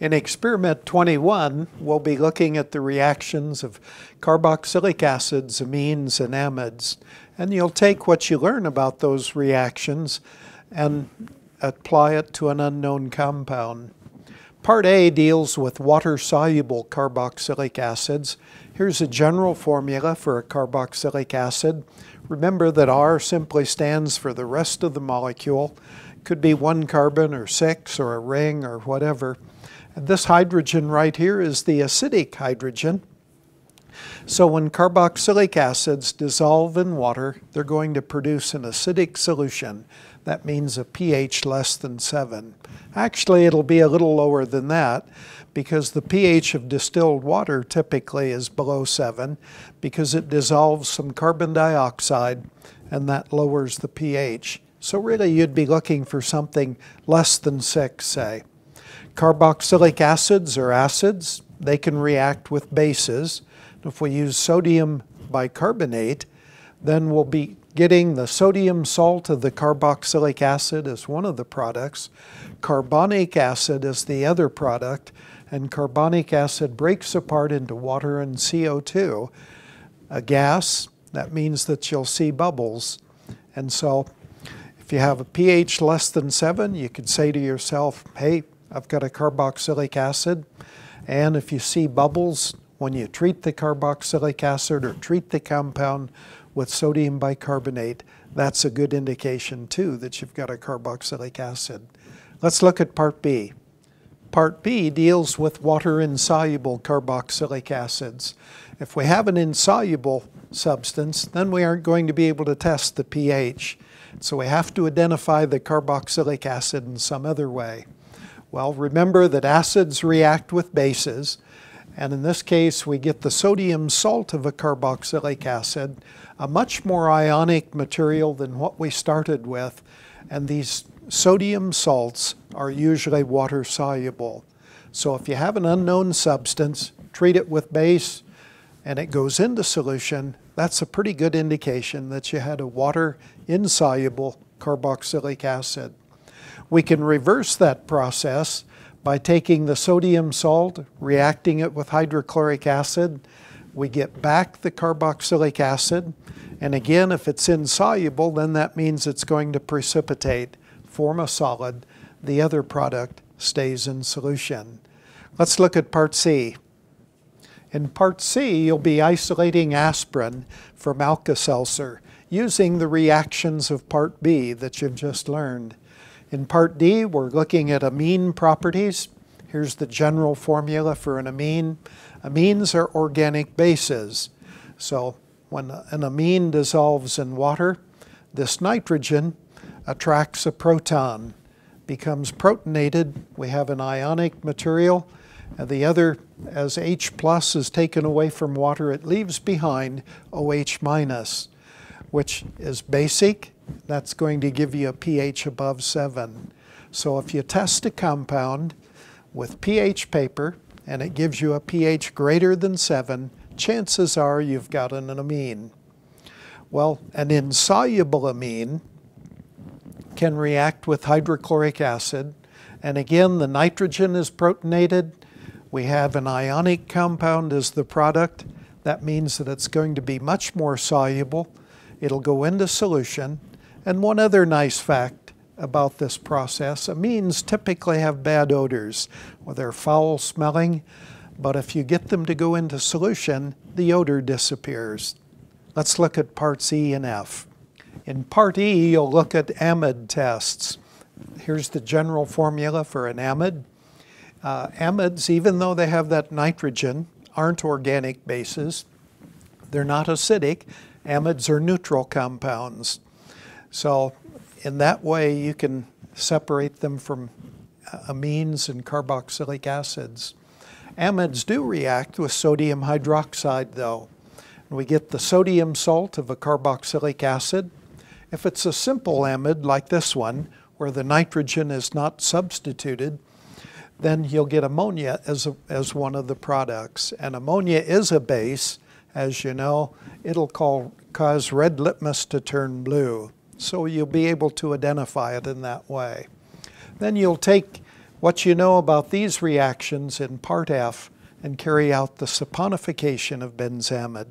In experiment 21, we'll be looking at the reactions of carboxylic acids, amines, and amides. And you'll take what you learn about those reactions and apply it to an unknown compound. Part A deals with water-soluble carboxylic acids. Here's a general formula for a carboxylic acid. Remember that R simply stands for the rest of the molecule. It Could be one carbon or six or a ring or whatever. And this hydrogen right here is the acidic hydrogen. So when carboxylic acids dissolve in water, they're going to produce an acidic solution. That means a pH less than 7. Actually, it'll be a little lower than that because the pH of distilled water typically is below 7 because it dissolves some carbon dioxide and that lowers the pH. So really you'd be looking for something less than 6, say. Carboxylic acids are acids. They can react with bases. If we use sodium bicarbonate, then we'll be getting the sodium salt of the carboxylic acid as one of the products, carbonic acid as the other product, and carbonic acid breaks apart into water and CO2. A gas, that means that you'll see bubbles. And so if you have a pH less than 7, you could say to yourself, hey, I've got a carboxylic acid. And if you see bubbles when you treat the carboxylic acid or treat the compound with sodium bicarbonate, that's a good indication too that you've got a carboxylic acid. Let's look at part B. Part B deals with water insoluble carboxylic acids. If we have an insoluble substance, then we aren't going to be able to test the pH. So we have to identify the carboxylic acid in some other way. Well, remember that acids react with bases, and in this case we get the sodium salt of a carboxylic acid, a much more ionic material than what we started with, and these sodium salts are usually water soluble. So if you have an unknown substance, treat it with base, and it goes into solution, that's a pretty good indication that you had a water insoluble carboxylic acid. We can reverse that process by taking the sodium salt, reacting it with hydrochloric acid. We get back the carboxylic acid. And again, if it's insoluble, then that means it's going to precipitate, form a solid. The other product stays in solution. Let's look at part C. In part C, you'll be isolating aspirin from Alka-Seltzer using the reactions of part B that you've just learned. In part D, we're looking at amine properties. Here's the general formula for an amine. Amines are organic bases. So when an amine dissolves in water, this nitrogen attracts a proton, becomes protonated. We have an ionic material. And the other, as H plus is taken away from water, it leaves behind OH minus, which is basic that's going to give you a pH above 7. So if you test a compound with pH paper and it gives you a pH greater than 7, chances are you've got an amine. Well, an insoluble amine can react with hydrochloric acid, and again, the nitrogen is protonated. We have an ionic compound as the product. That means that it's going to be much more soluble. It'll go into solution, and one other nice fact about this process, amines typically have bad odors, or they're foul smelling, but if you get them to go into solution, the odor disappears. Let's look at parts E and F. In part E, you'll look at amide tests. Here's the general formula for an amide. Uh, amides, even though they have that nitrogen, aren't organic bases. They're not acidic. Amides are neutral compounds. So in that way, you can separate them from uh, amines and carboxylic acids. Amides do react with sodium hydroxide, though. And we get the sodium salt of a carboxylic acid. If it's a simple amide like this one, where the nitrogen is not substituted, then you'll get ammonia as, a, as one of the products. And ammonia is a base, as you know. It'll call, cause red litmus to turn blue. So you'll be able to identify it in that way. Then you'll take what you know about these reactions in part F and carry out the saponification of benzamide.